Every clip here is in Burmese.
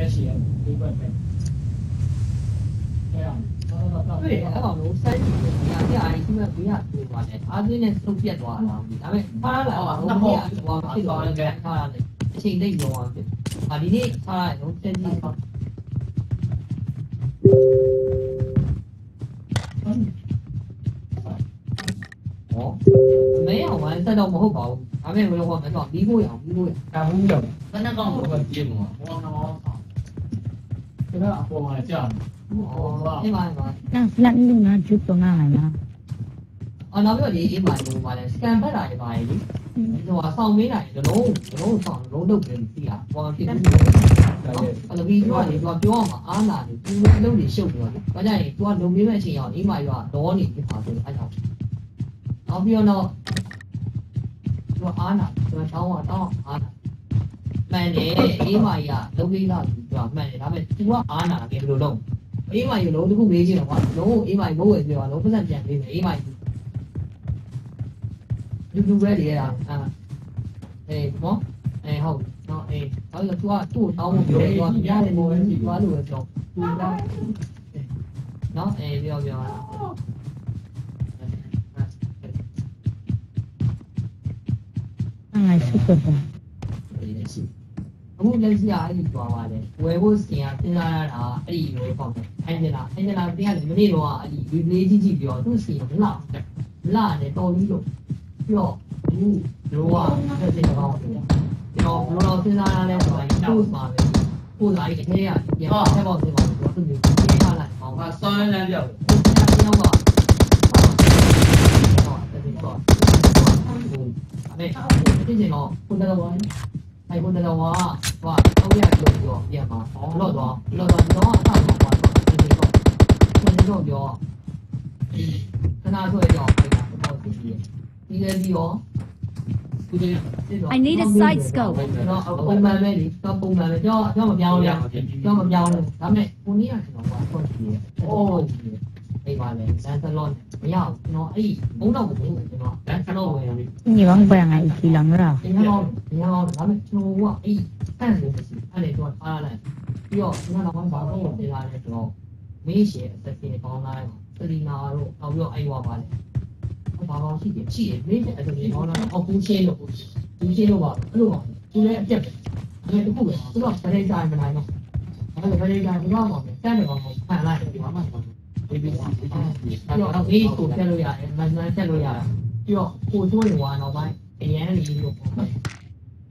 ပဲရှိတယ်ဒီဘက်ပဲအဲ့ဒါတော့တော့တော့ 对，အဲ့ကောင်လို့စမ်းကြည့်တယ်။ဒီအရာကြီးကဘေးကပြေးသွားတယ်။အားသွင်းနဲ့စုပ်ပြတ်သွားတာ။ဒါပေမဲ့ဖားလာတော့နှစ်ပေါ်ဟိုဖြစ်သွားတယ်ဖားလာတယ်။အချိန်တိတ်လုံးအောင်ဖြစ်။ဟာဒီနေ့ဖားလာတော့တက်ကြည့်တော့ဟောမဲအောင်ဝမ်းတက်တော့မဟုတ်ပါဘူး။ဒါပေမဲ့ဘယ်လိုဟောမလဲတော့ပြီးဖို့ရအောင်ပြီးဖို့ရ တာဘူးရော ဘယ်နှကောင်ကိုပဲပြေးမှာ ဟော တော့ဒါအပေါ်မှာကြာ ။ဟောဒီမှာမှာ 那那你那就不俺来了。 အော်နောက်ပြီးတော့ဒီအိမ်မှာဒီမှာလဲစကန်ဖက်တာတွေပါလေ။ဟိုကဆောင်းမင်းတာတွေလုံးလုံးဆောင်းလုံးလုပ်တယ်သိလား။ဟောဖြစ်ဘူး။ အဲ့လိုပြီးတော့လေသူကပြောအောင်မှာအားလာတယ်သူလည်းအလုပ်တွေရှုပ်နေတယ်။ဘာကြရင်သူကလုံပေးမဲ့အချိန်ရောက်အိမ်မှာရောလောနေဖြစ်ပါဆိုအဲ့ကြောင့်နောက်ပြီးတော့သူကအားနာသူကတောင်းအောင်တောင်းအားနာမှန်တယ်အိမ်မှာကြီးကလုံ ပေးလာပြီသူကမှန်တယ်ဒါပေမဲ့သူကအားနာတယ်ဘယ်လိုလုပ်အိမ်မှာကြီးလုံးတစ်ခုမေးချင်တော့ကွာလုံးအိမ်မှာကြီးမိုးဝယ်ပြောလုံးပတ်စံပြန်ပေးမယ်အိမ်မှာကြီးလူလူပဲလေအဲ့ဒါအဲနော်အဲဟုတ်နော်အေးဘာလို့သူကသူ့တောင်းဖို့ပြောတယ်သူကရတယ်မို့ပဲသူကလို့ပဲပြောသူကနော်အေးပြောပြော 俺来吃个饭。 အခုလက်ရှိအားကြီးသွားပါတယ်ဝယ်ဖို့စင်ကစဉ်းစားရတာအဲ့ဒီလိုပေါ့အဲ့ဒီလားအဲ့ဒီလားတင်ရတယ်မနေ့တော့အဲ့ဒီဒီလေးကြီးကြီးပြောသူ့စင်မလာမလာနဲ့တော်ပြီးတော့ပြီးတော့ဘူးတို့ကတက်တဲ့ကောင်းတယ်ကျွန်တော်ဘယ်လိုစဉ်းစားရလဲဆိုတော့ပို့ပါပဲပို့လာရင်ထဲရပြန်ဆက်ပေါ့ဆက်ပေါ့သူကသူ့ကိုပြေးရလိုက်ပေါ့ ဟာစောင်းလန်းပြောက် ကျွန်တော်ကအဲ့ဒီတော့အဲ့ဒီကျင်တော့ကိုယ်တော်အဲ့ကိုယ်တော်က ဟာတော့ရပြောပြောပြန်ပါလော့တော့လော့တော့တော့အဆောက်တော့ပါတော့ဒီတော့ဒီတော့ပြောခဏဆိုရအောင်ပြန်တော့ဒီဒီလေဒီရော I need a side scope. တော့ပုံမှန်ပဲလေတော့ပုံမှန်ပဲကြောက်ကြောက်မပြောင်းရကြောက်မပြောင်းလို့ဒါမဲ့ကိုနည်းကကျွန်တော်ကဆော့ကြည့်ရအိုးအေးပါလေဇန်သလွန် မရဘူးကျွန်တော်အဲ့ဒီဘုံတော့မဟုတ်ဘူးကျွန်တော်တန်းကျွန်တော်ဝင်ရတယ်ညီကောင်ပြန်ငါอีกทีလာမလားကျွန်တော်ကျွန်တော်ဒါပေမဲ့ကျွန်တော်ကအဲ့တန်းလို့မရှိအဲ့လေတော့ထားလိုက်ပြီးတော့ကျွန်တော်ကဘာလို့တင်လာလဲကျွန်တော်မေးရှယ်အသက်ရှင်ပေါင်းလိုက်သတိနာတော့နောက်ပြီးတော့အိုင်ဝါပါလေဘာဘာရှိတယ်ရှိတယ်မေးရှယ်အသက်ရှင်ပေါင်းလိုက်အောက်ကူးရှင်းလို့ဘူးရှင်းလို့ပါအဲ့လိုပါသူလည်းအပြက်ပဲဒါပေမဲ့ခုကသူကပရိသတ်မနိုင်တော့အဲ့ဒါပရိသတ်ကတော့မှမတန်းတယ်ကောင်မှန်လိုက်တယ်ဒီမှာမှ 要，咦，车路牙，没没车路牙。要，车多的话，那买，哎呀，你，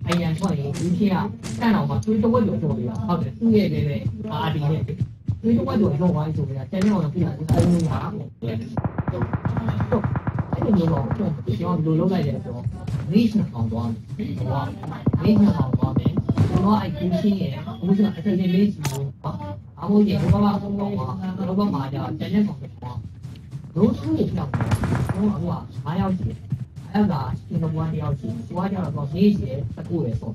哎呀，我，你听啊，车的话，最多我坐坐的啊，好，多爷爷奶奶，啊，弟弟，最多我坐坐的话，你坐不了，现在我们坐的是哎呀，对，就老，就希望路路卖点多，没事上庄的，对吧？没事上庄的，我老爱听音乐，我们是来这边没事的啊，啊，我爷爷爸爸都跟我。 တယ်ဆိုတော့ reach အောင်သွားတယ်ဟော reach အောင်သွားတယ်ကျွန်တော်အဲ့ဒီရှင်းရဲ့ဘုရားအထက်လေးလေးစီကိုအမိုးကြီးဘာမှမဟုတ်ပါဘူးဘာမှမကြောက်တန်တဲ့ကောင်ပေါ့လို့သူ့ရဲ့ကြောက်တယ်ဟိုကအားရောက်တယ်အဲ့ဒါကျွန်တော်ဝမ်းရောက်တယ်ဝမ်းရောက်တော့နေစီတကူရယ်ဆို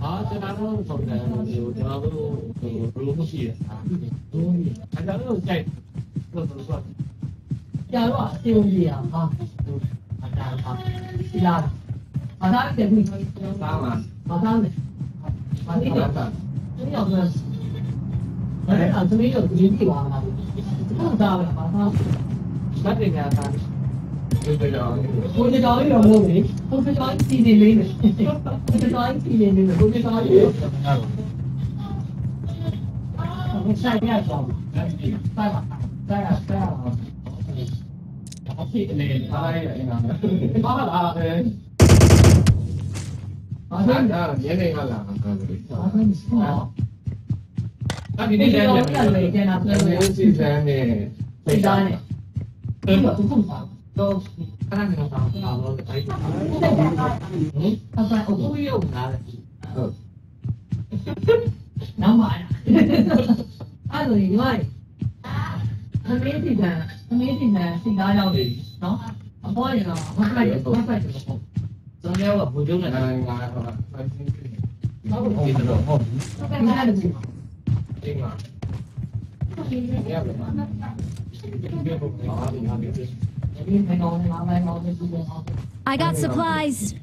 ဟာကျွန်တော်တို့ပုံစံမျိုးကျွန်တော်တို့ဘယ်လိုမရှိရအာကျွန်တော်တို့ကြိုက်လို့ဆိုတော့ကြာတော့အစီအုံကြီးอ่ะဟာအတားဟာဒီလားအတားတဲ့ဘူးသားမှာမသားနဲ့မသိတော့ဒီရောက်တော့အဲ့ဒါသူတို့ဒီကြည့်ပါလားဟုတ်တာပဲမသားစတဲ့ကသားဒီကြောင်ဘုရားတော်ကြီးရောမဟုတ်ဘူးဘုရားတော်ကြီးစီနေလေးပဲဘုရားတော်ကြီးစီနေလေးပဲဘုရားတော်ကြီးဘယ်ဆိုင်ရတော့ဆိုင်ပါဆိုင်ရဆိုင်ရအဖြစ်နေသားရဲ့ 看啥嘞？啥啥？啥子呀？啥？我在找你，我在找你，我在找你，你来了，我在找你，你来了，我在找你。我们下一站，在哪？在啊，在啊。好，谢谢你，拜拜，你好。拜拜。啊，真的，你那个哪个？啊，真的。 အဲ့ဒီနေ့လည်းတော့ပြန်လေကျန်တာပြန်လေမျိုးစီစမ်းနေစိတ်သားနဲ့အဲ့တော့သူကတော့ခဏနေတော့တာတော့အဲ့ဒီအပအကူရုံလာတယ်ဟုတ်နောက်မှအဲ့လိုညီမအမေးတိကအမေးတိကစိတ်သားရောက်နေနော်အပေါ်ရတော့ဘာလိုက်ဘာလိုက်တော့ကျွန်တော်ကဘူကျုံးနဲ့ငါငါဟောဖိုင်စင်းပြီးဟုတ်ပြီတော့ဟုတ်ပြီဟုတ်ကဲ့ I got supplies.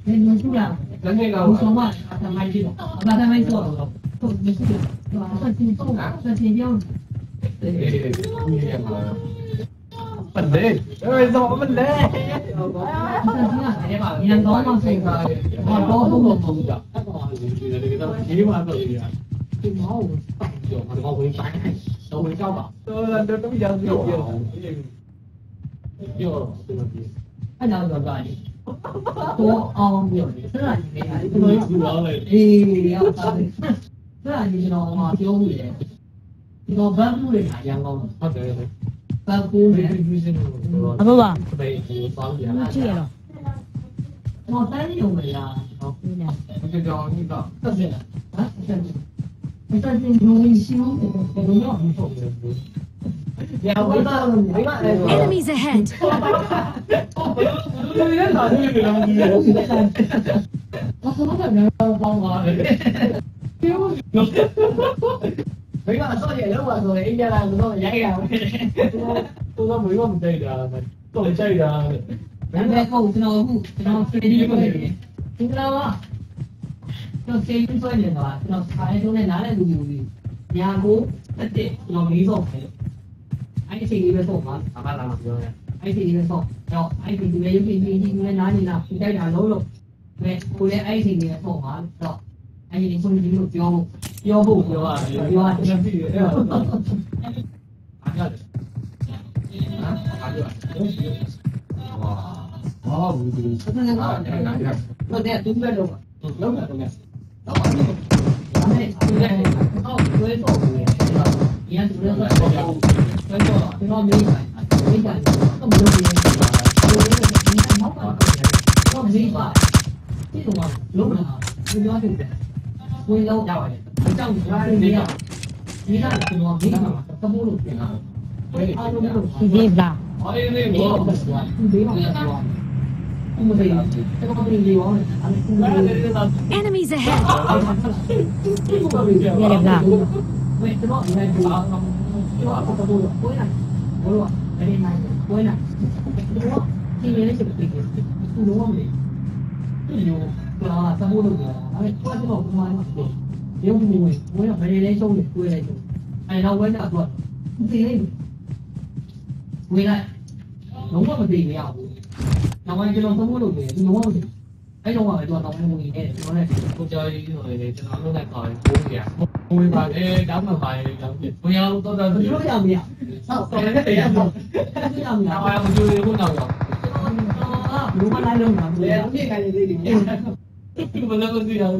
vấn đề ơi rõ vấn đề nhân đó mà thành còn đó không một không 就回摆，都回香港。都都都不行，不行，又这个逼，太，多奥妙的，这你没看，不能！你要啥的？这你知道吗？丢你！你搞半步的啥光嘛？他这个，半步的。阿伯伯，没有方。我这个，呀。好，姑娘。那叫你讲，这是啊，这。 တာတော့တော့တော့ကြောက်ပြောပြောပြောဒီမှာဒီ။အဲ့တော့တော့ကြတယ်။တော့အောင်ပြောတယ်။ဆက်လာနေတယ်ဒီလိုယူလာလိုက်။အေးရပါတယ်။ဆက်လာနေကျွန်တော်မှာပြောမှုတယ်။ဒီတော့ဘတ်မှုတွေကရန်ကောင်းဟုတ်တယ်ဘတ်ကိုနဲ့ဒီစင်း တော့စေးပြီးဆွဲနေတာကျွန်တော်ခါးထုံးနဲ့နားလည်သူမျိုးကြီးညာကိုတစ်တစ်ကျွန်တော်မေးတော့တယ်အဲ့ဒီအချိန်လေးပဲဆုံး ဝင်လောက်ကြပါလေအကြောင်းကြားနေရဒီကကျွန်တော်မိမှာတမိုးလို့ပြန်လာတယ်အားလုံးကိုသိပြီလားအေးမေဘောဒီမှာ Enemies ahead. เนี่ยเลยล่ะเว้ยตลอดเลยดูเอาดูเอาประตูโอ้ยน่ะโอ้ยว่ะไม่ได้ไหนโอ้ยน่ะดูว่าที่เนี่ยได้สิบปีดูว่ามันอยู่กลางสมุทรเลยเอาไปว่าจะบอกประมาณว่าเดี๋ยวมึงโอ้ยโอ้ยน่ะไม่ได้เล่นโชว์เลยคุยอะไรอยู่ไอ้เราเว้ยน่ะตัวมึงตีเลยคุยอะไรหลงว่ามันตีไม่เอา နောက်ပိုင်းကျွန်တော်သုံးဖို့လုပ်နေတယ်သူမဟုတ်ဘူးအဲ့တော့ကလည်းသူကတောင်းမဝင်နေတယ်ကျွန်တော်လည်းကိုကြော်ရည်ဆိုရင်ကျွန်တော်လုပ်လိုက်ပါရင်ပိုးကြပိုးပါလေတောင်းမှပါရင်တောင်းပြဘုရားတော့တော့ပြောရမရဟုတ်တော်လည်းတရားမဟုတ်ပြောရမရနောက်ပိုင်းမကြိုးရဘူးတော့ကျွန်တော်ကဘလူးမလိုက်လို့မှာလေအမြင့်ကနေလေးတွေဘယ်လိုလုပ်ကြည့်ရအောင်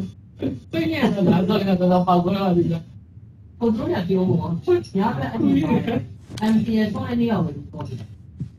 သိနေရတာတော့လည်းတော့ပေါ့ကောလာပြီကိုကြော်ရည်ပြောမှာဖွင့်ရတဲ့အမြင့် MPS နဲ့ရအောင်ပေါ့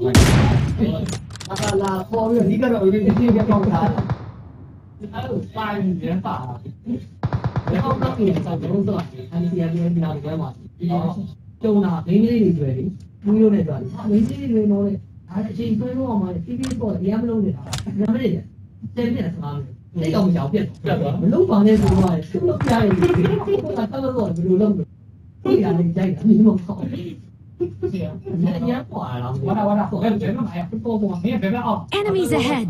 ယူနေတယ်အာလာပေါ်ပြီးဒီကတော့ဒီဒီကပေါက်တာအဲ့လိုပိုင်းနေပါဒီအောင်တော့ပြန်စားတယ်ဆိုတော့အန်စီယာပြန်ပြန်ပြန်မှာဒီတော့ကျုံတာမင်းလေးတွေတွေ့တယ်ဘူးလို့နဲ့တွေ့တယ်မင်းလေးတွေတော့လေအဲအချိန်သွင်းလို့အောင်မှာတီးပြီးပေါ့ဒီအမလုံးနေတာဒါမလေးတယ်တဲ့ပြက်စကားတိတ်အောင်မကြောက်ပြက်မလုံးပါနဲ့ဆိုတော့သူ့လို့ပြရတယ်ဒီကတော့တော့ဘယ်လိုလုပ်လဲဒီကလည်းကြိုက်တာဒီမှာပေါ့ဆရာညံ့ပွာလာဝါလာဝါလာဘယ်ကျတော့မှာပေါ်ပေါ်မင်းဘယ်ဘက်အောင် Enemies ahead! ရှိတော့တော့တော့တော့တိုက်မှာဒါမဲ့အဲ့ဒီစက်ကတော့ဆွဲပြီးသွားတော့ဒီလိုရိုက်ပေါ်ရော Enemies ahead.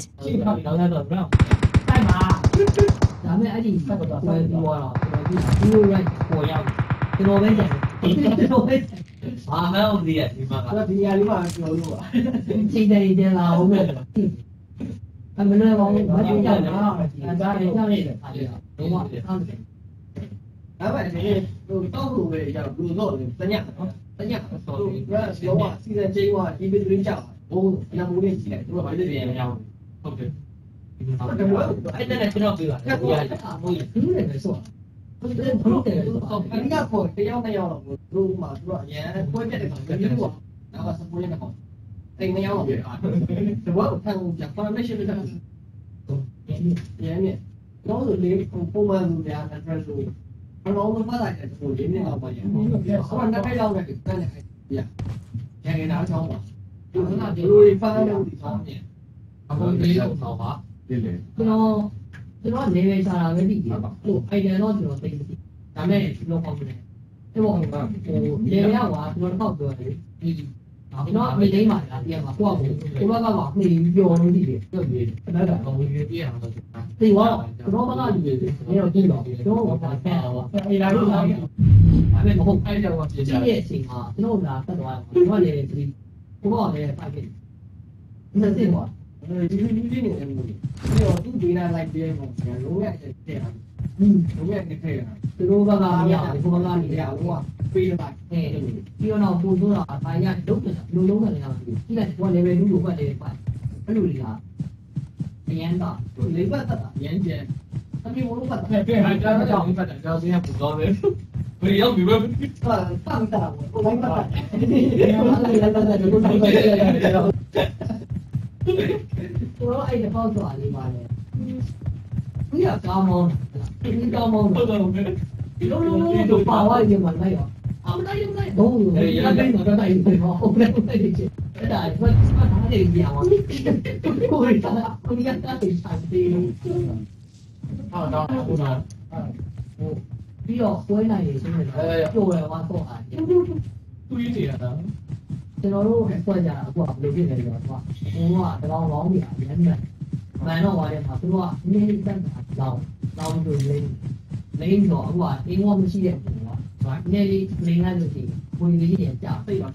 À, mấy ông gì ạ? Thì ra lý mà kiểu lụa. Chị đây đi là ông mình. Anh mình nói ông mới chú nhận đó. Anh ta đến sao đi? Đúng không? Đó vậy thì tôi tốt đủ về giờ đủ rồi, tất nhận. ကြတာအဲဒါလည်းကြောက်နေတယ်အားလုံးတော့ဟုတ်တယ်ဒါပေမဲ့ဟိုတောက်လို့ပဲရောက်လူတော့တညနော်တညဆိုတော့ရောကစီစဉ်ချင်းကဒီပစ်ရင်းကြောက်ဘိုးနမိုးလေးကြီးတယ်သူကဘာလို့ပြန်မရောက်ဟုတ်တယ်ဘူးဒါကအဲ့ဒါနဲ့ကျွန်တော်ပြောတာအဲ့ဒါအမိုးကြီးဘူးလေဆိုတော့ဘယ်လိုလဲဆိုတော့အဓိကပေါ်တယောက်နှစ်ယောက်တော့ဘိုးမှာသူက အရင်ပွဲပြတဲ့ကောင်ကမျိုးပေါ့ဒါကစပူရတဲ့ကောင်တိတ်မရောက်တော့ပြတယ်ဘောထန်ကြပါမရှိဘူးတဲ့ရင်းနဲ့တော့လေပုံမှန်လူများတဲ့ဆိုဘလုံးလုံးပတ်လိုက်တဲ့ကိုလေးနှစ်လောက်ပါရဟိုနှစ်ခိုက်လောက်နဲ့တန်းနေခိုက်ပြရငယ်သားချောင်းပါဒီကနေ့လူတွေဖားလို့ဒီချောင်းမြင်အခုလေးတော့တော့ပါဒီလေကျွန်တော်ကျွန်တော်နေနေစားတာပဲသိတယ်ဟိုအိုင်ဒီယာတော့ကျွန်တော်သိတယ်ဒါမဲ့ကျွန်တော်ပေါ့တယ်အဲ့ပေါ့ဟိုလေရကွာကျွန်တော်တော့ပြောတယ်ဒီကျွန်တော်အမေလိမ့်ပါလားဒီမှာကိုယ့်ကိုကိုဘက်ကကမှီပျော်နေတယ်ပြောပြီးအဲ့ဒါတော့ဝင်ပြရအောင်ဆို ဒီဝါကျွန်တော်ဘက်ကလူတွေနေတော့ကြည့်တော့ကျွန်တော်ကဖန်တော့အေးလာလို့လာအဲ့မဲ့မဟုတ်အဲ့ကြောင့်ပြဒီကြရဲ့အချိန်မှာကျွန်တော်လာတက်သွားတယ်ကျွန်တော်လည်းဒီကိုဘောလည်းဖိုက်ခဲ့တယ်ဒီစင်ကွာဒီလူကြီးနေတယ်မျိုးဒီတော့သူဒေနာလိုက်ပြေပုံစံလုံးရတဲ့တဲ့ဟာอืมလုံးရတဲ့ခဲ့တာသူတို့ဘက်ကမရဘူးကိုဘကနေရဟိုဘူးကပေးလိုက်အဲပြီးတော့ပူဆိုတာအပိုင်းရလုံးတယ်လူလုံးတယ်လည်းမသိဘူးဒီကဘော level 2ကိုပတ်တယ်ပိုက်အဲ့လိုတွေကအရန်တော့လေးပတ်တာရမ်းကျန်အမေဘလို့ 年的，就的年间，他比我们快。对对，还要我们快点，要今天补妆。不是要比我们放大我，我们快。哈哈哈哈哈哈！我爱的包子啊，你妈的！你要加吗？你加吗？不能，不能，不能，不能，八万的我不了。啊，不带，不。那边我都带一堆包，我不带，不带一堆。哎呀，我我他妈的养啊！ တ်တယ်ဟုတ်တယ်အဲ့ဒါကဘာသာရေးရအောင်ကိုယ်ကကိုယ်ကတိုင်ဆိုင်တယ်ဟုတ်တော့ဟုတ်တော့ပြီးတော့ပွဲနိုင်ရေးဆိုရင်ကျိုးရမှာတော့အားကျွန်သူရင်းနေတာတော်တို့ဖွဲ့ကြတာအခုကဘယ်လိုဖြစ်နေလဲဆိုတော့ဘုံကတကောင်ကောင်းကြီးအများကြီးမှန်တော့ပါတယ်မှာသူတို့ကနေတက်တာလောင်းလောင်းလို့လိမ့်လိမ့်တော့အခုကအင်းဝမရှိတဲ့ဘုံကနေလေးလိမ့်လိုက်လို့ရှိရင်ဝင်ကြီးရင်ကြာပိတ်တော့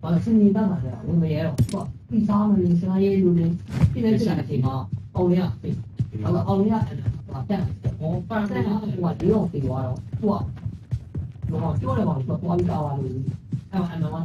အာတော့တော့တူတယ်အဲ့ဒီတော့ပြောကြအေးအဲ့ဒီမှာလေအသက်ကြီးရတယ်ဝီမနေတော့ဘာလို့စနေတတ်မှာလဲဝီမရဲတော့ပေါ့ပြီးစားမလို့စားရဲလို့လေပြီးတဲ့ချိန်အချိန်မှာအောင်ရပြီအဲ့တော့အောင်ရအဲ့ဒါတက်ဟောပန်းတဲ့ဟိုကဒီတော့ပြီးသွားတော့သူကတော့ပြောတယ်ကောင်တော့ပွားပြီးသားပါလို့အဲ့ဒါအမှန်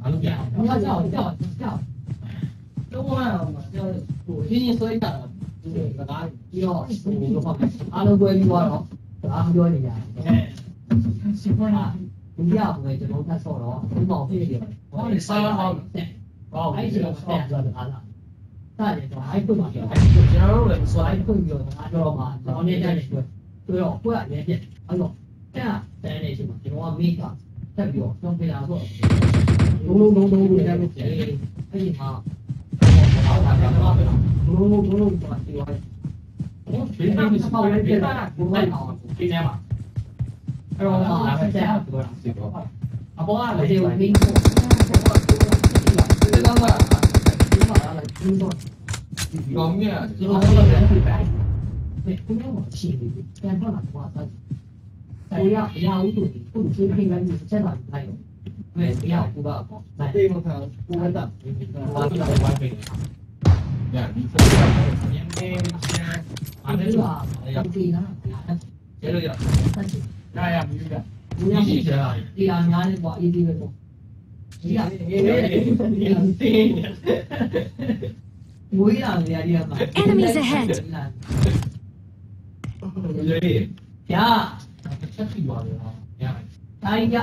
ဘာလို့ပြအောင်ကြောက်ကြောက်ကြောက်ကြောက်တော့ဘာမှကျွန်တော်ဟိုရင်းရင်းဆွဲကြတာဒီစကားပြီးတော့ဒီလိုပေါ့အားလုံးပွဲပြီးတော့အားပြောနေကြတယ်စီပေါ်လာဒီရောက်ပဲကျွန်တော်တက်ဆော့တော့ဒီမောင်ဖြစ်တယ်ဟောလေဆိုင်ဟောဘောင်းအဲ့ဒီတော့ဆော့ကြတာလားတာတယ်တော့အိုက်ဖွင့်ပါကျွန်တော်တို့လည်းဆိုအိုက်ဖွင့်ပြီးတော့ငါတော့မှာတောင်းနေတယ်ဆိုတော့ကိုယ်ကလည်းပြအဲ့တော့တန်းတန်းနေချိန်မှာကျွန်တော်ကမိကတက်ပြီးတော့ဆုံးပြလာဆိုတော့ ဘိုးဘိုးဘိုးဘိုးရမ်းမယ်အဲ့ဒီမှာဘာသာပြန်တော့ဘိုးဘိုးဘိုးဘာစီဝါလဲဘိုးဖေးဖေးစပါဝင်ပြန်တာဘိုးလိုက်အောင်ပြင်းနေမှာအဲ့တော့လာစတဲ့အဲ့တော့စီတော့အပေါ်ကလည်းမင်းကိုဒါကဒီမှာလာကျူးတော့ဒီကောင်ကြီးကကျွန်တော်တို့လည်းပြန်ပြန်ဒီကုန်းကိုချီးပြီးပြန်တော့လာတော့ဆက်ကိုရအရာဦးတို့ကိုသူ့ချင်းပြန်လိုက်ချက်လာလိုက် Kuba. Nanti kalau Kuba tak, Kuba tu lawan Kuba. Ya, bisa. Yang ni macam ada tu. Yang ni lah. Jadi ya. Dah ya, juga. Punya sih dah. Dia ni buat ini betul. Iya, Enemies ahead. Ya. Ya. Ya.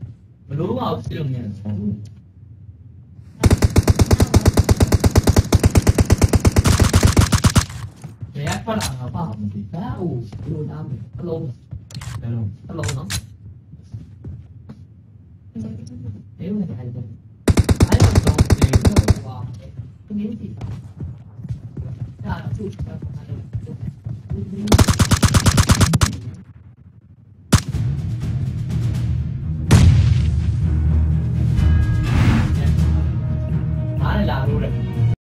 누가 없으려면 Bé có là khoa học thì khá u lô nam alo alo alo nó nếu là chạy được thấy là còn tiền rồi và cái miếng gì đó là chụp cho